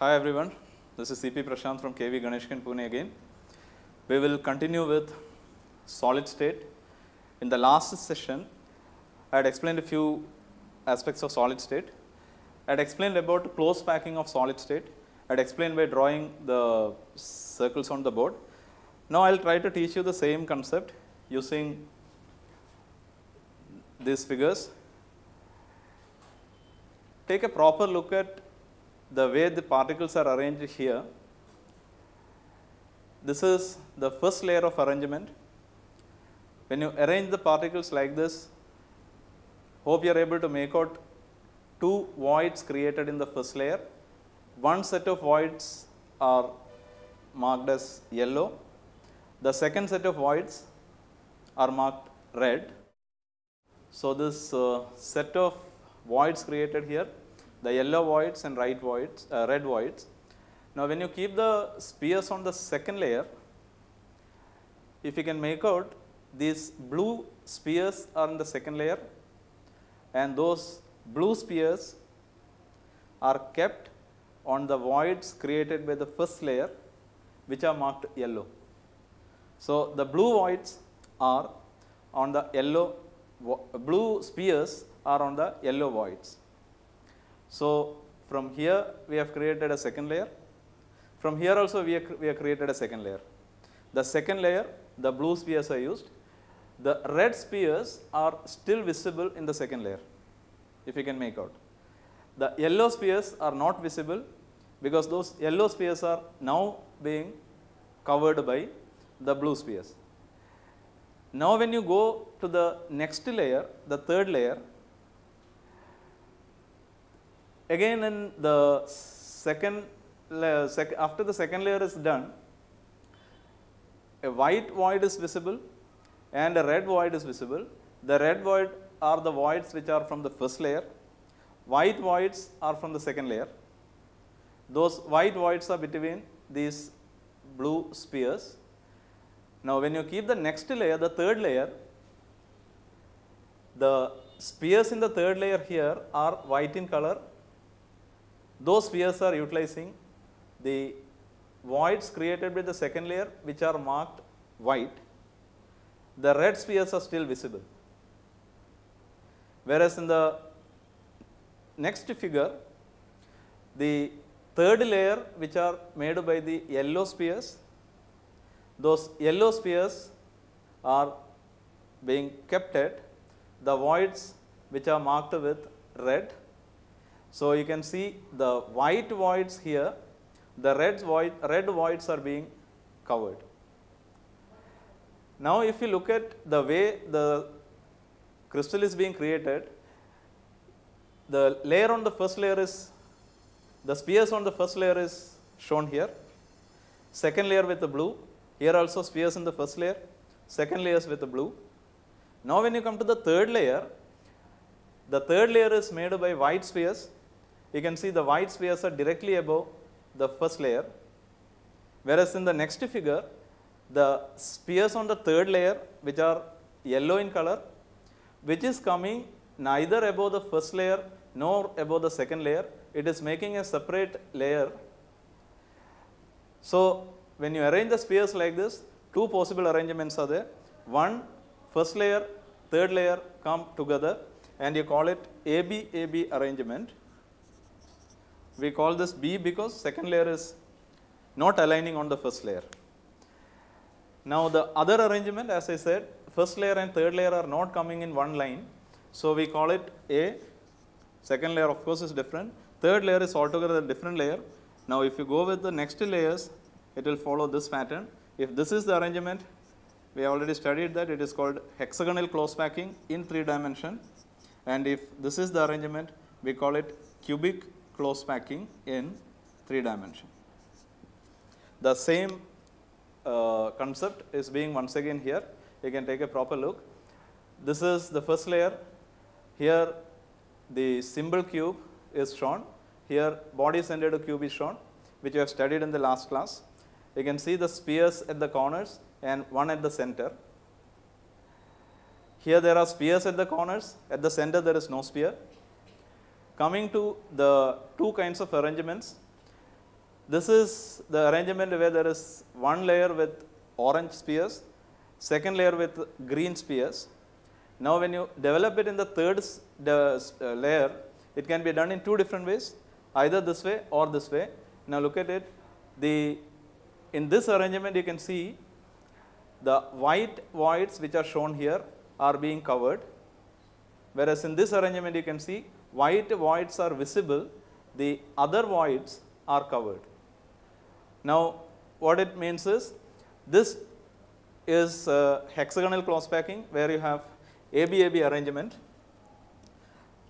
Hi everyone, this is CP Prashant from KV Ganeshkhind Pune again. We will continue with solid state. In the last session, I had explained a few aspects of solid state. I had explained about close packing of solid state. I had explained by drawing the circles on the board. Now I will try to teach you the same concept using these figures. Take a proper look at the way the particles are arranged here. This is the first layer of arrangement. When you arrange the particles like this, hope you are able to make out two voids created in the first layer. One set of voids are marked as yellow. The second set of voids are marked red. So, this uh, set of voids created here, the yellow voids and right voids, uh, red voids. Now, when you keep the spheres on the second layer, if you can make out these blue spheres are in the second layer and those blue spheres are kept on the voids created by the first layer which are marked yellow. So, the blue voids are on the yellow, blue spheres are on the yellow voids. So, from here we have created a second layer, from here also we have, we have created a second layer. The second layer, the blue spheres are used, the red spheres are still visible in the second layer, if you can make out. The yellow spheres are not visible because those yellow spheres are now being covered by the blue spheres. Now, when you go to the next layer, the third layer, again in the second layer, sec after the second layer is done, a white void is visible and a red void is visible. The red void are the voids which are from the first layer, white voids are from the second layer. Those white voids are between these blue spheres. Now, when you keep the next layer, the third layer, the spheres in the third layer here are white in color. Those spheres are utilizing the voids created by the second layer which are marked white. The red spheres are still visible. Whereas in the next figure, the third layer which are made by the yellow spheres, those yellow spheres are being kept at the voids which are marked with red. So, you can see the white voids here, the red, void, red voids are being covered. Now, if you look at the way the crystal is being created, the layer on the first layer is, the spheres on the first layer is shown here, second layer with the blue, here also spheres in the first layer, second layers with the blue. Now, when you come to the third layer, the third layer is made by white spheres. You can see the white spheres are directly above the first layer, whereas in the next figure, the spheres on the third layer which are yellow in color, which is coming neither above the first layer nor above the second layer, it is making a separate layer. So, when you arrange the spheres like this, two possible arrangements are there. One, first layer, third layer come together and you call it AB AB arrangement. We call this B because second layer is not aligning on the first layer. Now, the other arrangement as I said, first layer and third layer are not coming in one line. So, we call it A, second layer of course is different, third layer is altogether a different layer. Now, if you go with the next layers, it will follow this pattern. If this is the arrangement, we already studied that it is called hexagonal close packing in three dimension. And if this is the arrangement, we call it cubic close packing in three dimension. The same uh, concept is being once again here. You can take a proper look. This is the first layer. Here the symbol cube is shown. Here body centered cube is shown, which you have studied in the last class. You can see the spheres at the corners and one at the center. Here there are spheres at the corners, at the center there is no sphere. Coming to the two kinds of arrangements, This is the arrangement where there is one layer with orange spheres, second layer with green spheres. Now when you develop it in the third uh, layer, it can be done in two different ways, either this way or this way. Now look at it, the in this arrangement you can see the white voids which are shown here are being covered, whereas in this arrangement you can see white voids are visible, the other voids are covered. Now what it means is this is hexagonal close packing where you have ABAB arrangement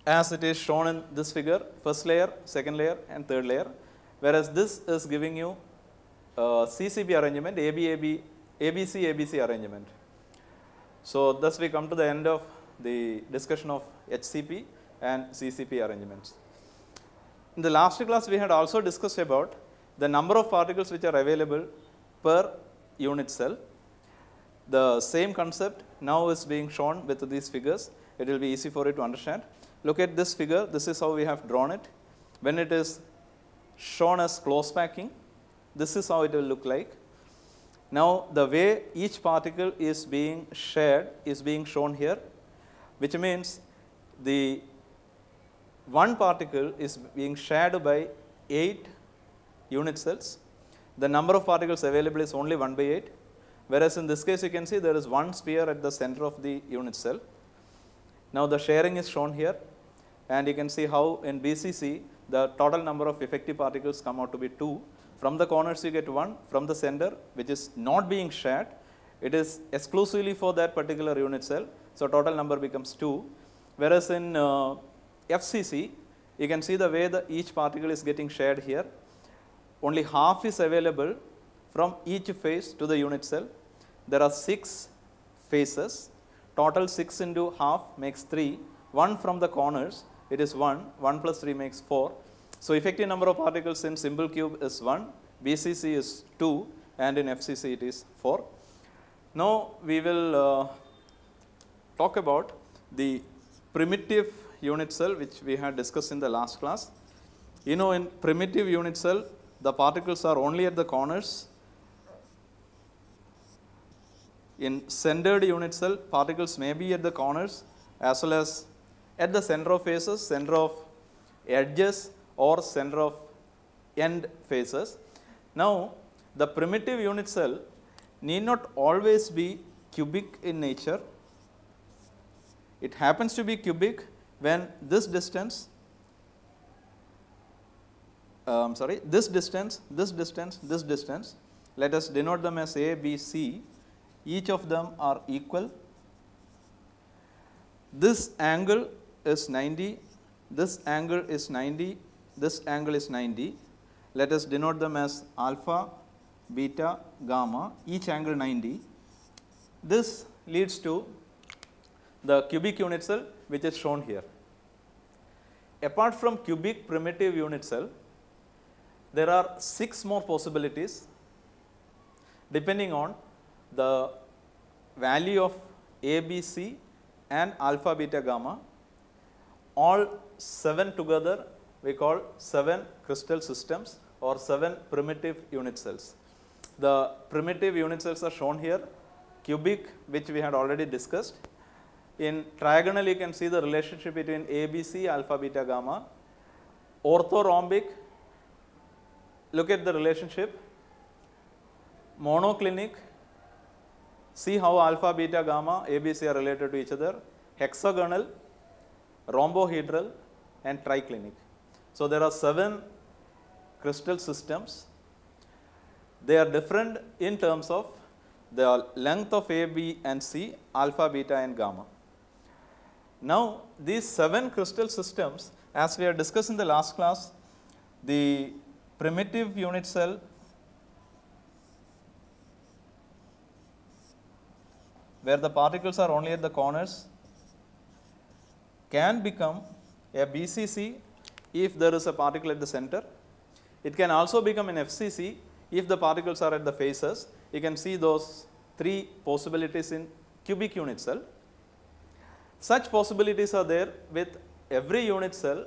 as it is shown in this figure first layer, second layer and third layer whereas this is giving you uh, CCP arrangement ABAB, ABC ABC arrangement. So thus we come to the end of the discussion of HCP and CCP arrangements. In the last class we had also discussed about the number of particles which are available per unit cell. The same concept now is being shown with these figures. It will be easy for you to understand. Look at this figure. This is how we have drawn it. When it is shown as close packing, this is how it will look like. Now, the way each particle is being shared is being shown here, which means the one particle is being shared by 8 unit cells. The number of particles available is only 1 by 8, whereas in this case you can see there is one sphere at the center of the unit cell. Now, the sharing is shown here and you can see how in BCC the total number of effective particles come out to be 2. From the corners you get 1, from the center which is not being shared, it is exclusively for that particular unit cell. So, total number becomes 2, whereas in uh, FCC, you can see the way the each particle is getting shared here. Only half is available from each face to the unit cell. There are 6 faces, total 6 into half makes 3, 1 from the corners, it is 1, 1 plus 3 makes 4. So, effective number of particles in symbol cube is 1, BCC is 2 and in FCC it is 4. Now, we will uh, talk about the primitive unit cell which we had discussed in the last class. You know in primitive unit cell the particles are only at the corners. In centered unit cell particles may be at the corners as well as at the center of faces, center of edges or center of end faces. Now the primitive unit cell need not always be cubic in nature. It happens to be cubic when this distance, I'm sorry, this distance, this distance, this distance, let us denote them as A, B, C, each of them are equal. This angle is 90, this angle is 90, this angle is 90. Let us denote them as alpha, beta, gamma, each angle 90. This leads to the cubic unit cell which is shown here. Apart from cubic primitive unit cell, there are 6 more possibilities depending on the value of A, B, C and alpha, beta, gamma. All 7 together we call 7 crystal systems or 7 primitive unit cells. The primitive unit cells are shown here, cubic which we had already discussed in trigonal you can see the relationship between ABC, alpha, beta, gamma. Orthorhombic, look at the relationship. Monoclinic, see how alpha, beta, gamma, ABC are related to each other. Hexagonal, rhombohedral and triclinic. So there are seven crystal systems. They are different in terms of the length of A, B and C, alpha, beta and gamma. Now, these seven crystal systems as we have discussed in the last class, the primitive unit cell where the particles are only at the corners can become a BCC if there is a particle at the center. It can also become an FCC if the particles are at the faces. You can see those three possibilities in cubic unit cell. Such possibilities are there with every unit cell.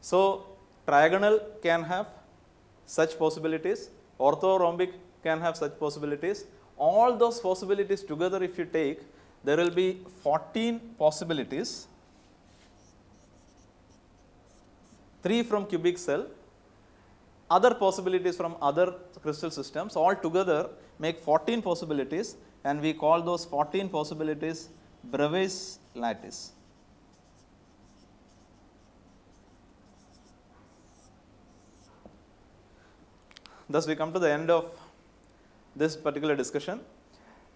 So, trigonal can have such possibilities. Orthorhombic can have such possibilities. All those possibilities together if you take, there will be 14 possibilities. 3 from cubic cell, other possibilities from other crystal systems all together make 14 possibilities and we call those 14 possibilities Bravais lattice. Thus, we come to the end of this particular discussion.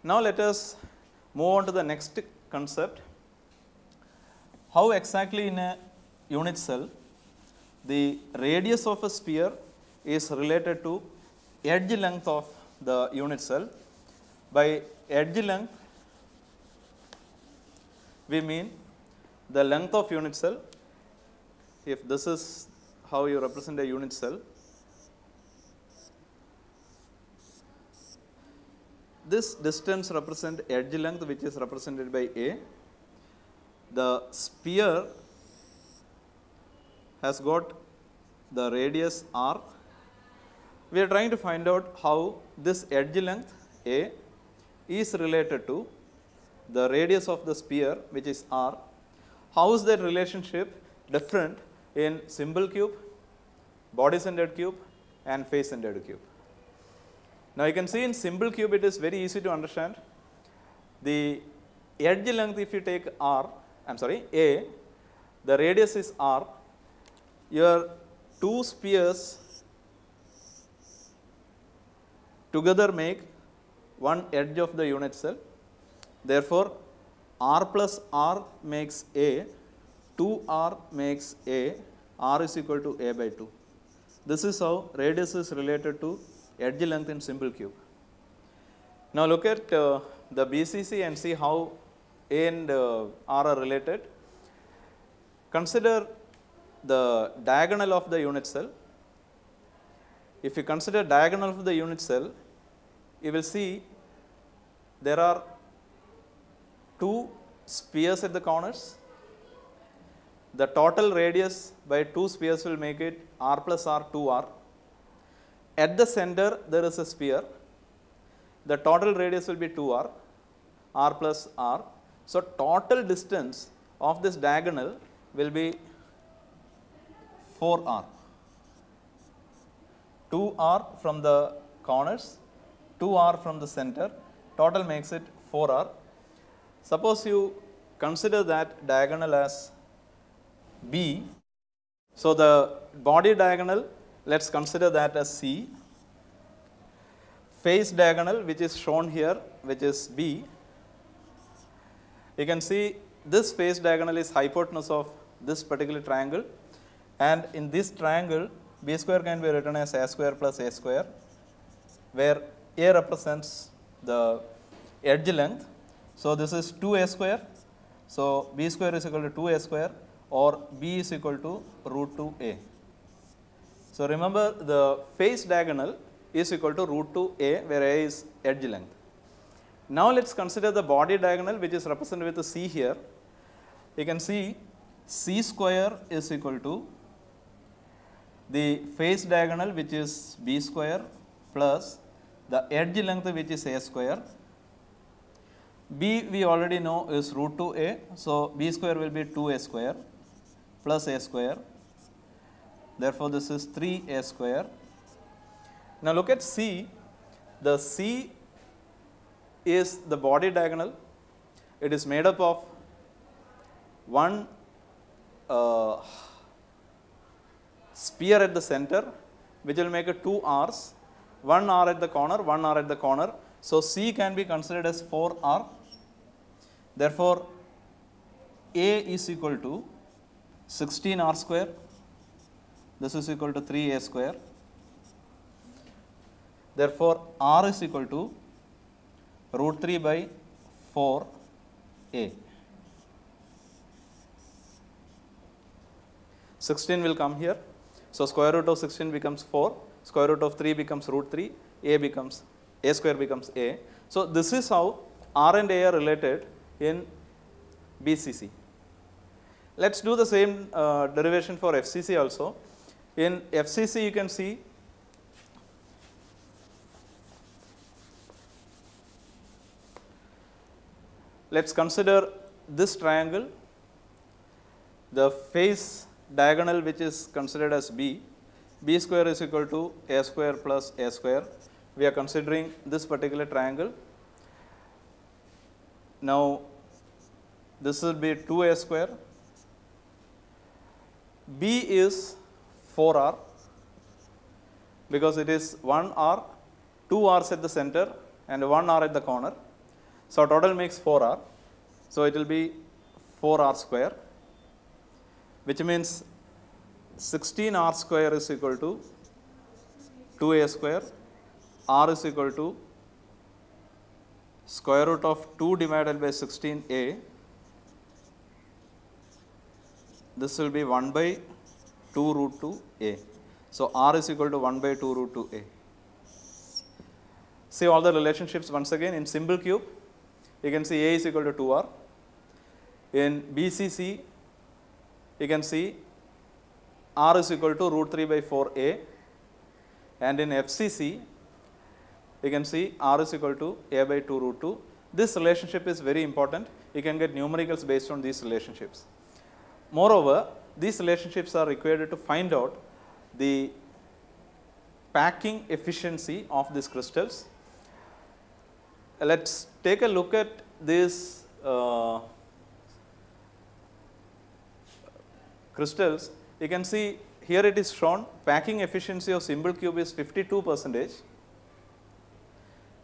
Now, let us move on to the next concept. How exactly in a unit cell the radius of a sphere is related to edge length of the unit cell. By edge length, we mean the length of unit cell. If this is how you represent a unit cell, this distance represent edge length which is represented by A. The sphere has got the radius r. We are trying to find out how this edge length A is related to the radius of the sphere which is r. How is that relationship different in simple cube, body centered cube and face centered cube. Now you can see in simple cube it is very easy to understand. The edge length if you take r, I am sorry A, the radius is r, your two spheres together make one edge of the unit cell. Therefore, r plus r makes a, 2r makes a, r is equal to a by 2. This is how radius is related to edge length in simple cube. Now look at uh, the BCC and see how a and uh, r are related. Consider the diagonal of the unit cell. If you consider diagonal of the unit cell, you will see there are two spheres at the corners. The total radius by two spheres will make it r plus r 2r. At the center there is a sphere. The total radius will be 2r, r plus r. So, total distance of this diagonal will be 4r. 2r from the corners, 2r from the center, total makes it 4r. Suppose you consider that diagonal as B. So, the body diagonal let us consider that as C. Face diagonal which is shown here which is B. You can see this face diagonal is hypotenuse of this particular triangle and in this triangle b square can be written as a square plus a square where a represents the edge length. So, this is 2a square. So, b square is equal to 2a square or b is equal to root 2a. So, remember the face diagonal is equal to root 2a where a is edge length. Now, let us consider the body diagonal which is represented with a c here. You can see c square is equal to the face diagonal which is b square plus the edge length which is a square. B we already know is root 2a. So, b square will be 2a square plus a square. Therefore, this is 3a square. Now, look at c. The c is the body diagonal. It is made up of one uh, sphere at the center which will make it two r's, one r at the corner, one r at the corner. So, C can be considered as 4 r. Therefore, A is equal to 16 r square, this is equal to 3 a square. Therefore, r is equal to root 3 by 4 a. 16 will come here. So, square root of 16 becomes 4, square root of 3 becomes root 3, a becomes a square becomes a. So, this is how r and a are related in BCC. Let us do the same uh, derivation for FCC also. In FCC you can see let us consider this triangle the face diagonal which is considered as b, b square is equal to a square plus a square. We are considering this particular triangle. Now, this will be 2A square. B is 4R because it is 1 R, 2 R's at the center and 1 R at the corner. So, total makes 4 R. So, it will be 4 R square which means 16 R square is equal to 2 A square, R is equal to square root of 2 divided by 16 A. This will be 1 by 2 root 2 A. So, R is equal to 1 by 2 root 2 A. See all the relationships once again in symbol cube, you can see A is equal to 2R. In BCC, you can see R is equal to root 3 by 4 A and in FCC, you can see R is equal to A by 2 root 2. This relationship is very important. You can get numericals based on these relationships. Moreover, these relationships are required to find out the packing efficiency of these crystals. Let us take a look at this uh, crystals. You can see here it is shown packing efficiency of symbol cube is 52 percentage.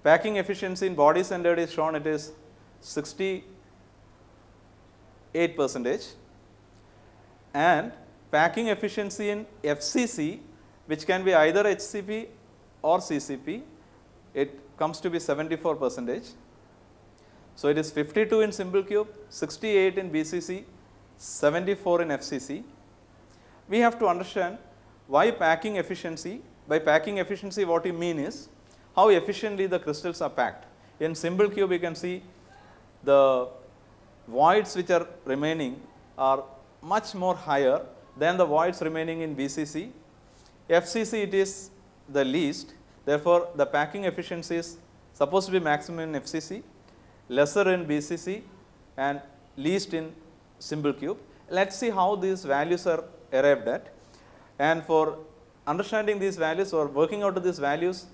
Packing efficiency in body centered is shown it is 68 percentage and packing efficiency in FCC which can be either HCP or CCP, it comes to be 74 percentage. So, it is 52 in simple cube, 68 in BCC, 74 in FCC. We have to understand why packing efficiency. By packing efficiency what you mean is how efficiently the crystals are packed. In simple cube you can see the voids which are remaining are much more higher than the voids remaining in BCC. FCC it is the least therefore, the packing efficiency is supposed to be maximum in FCC, lesser in BCC and least in symbol cube. Let us see how these values are arrived at and for understanding these values or working out of these values,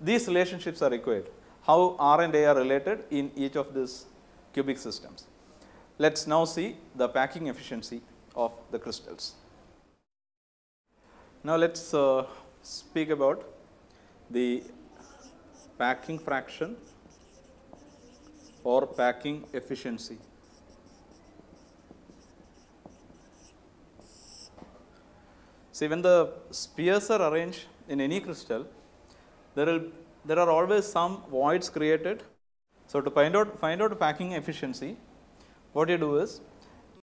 these relationships are required. How R and A are related in each of these cubic systems. Let us now see the packing efficiency of the crystals. Now, let us uh, speak about the packing fraction or packing efficiency. See when the spheres are arranged in any crystal, there will there are always some voids created. So, to find out find out packing efficiency, what you do is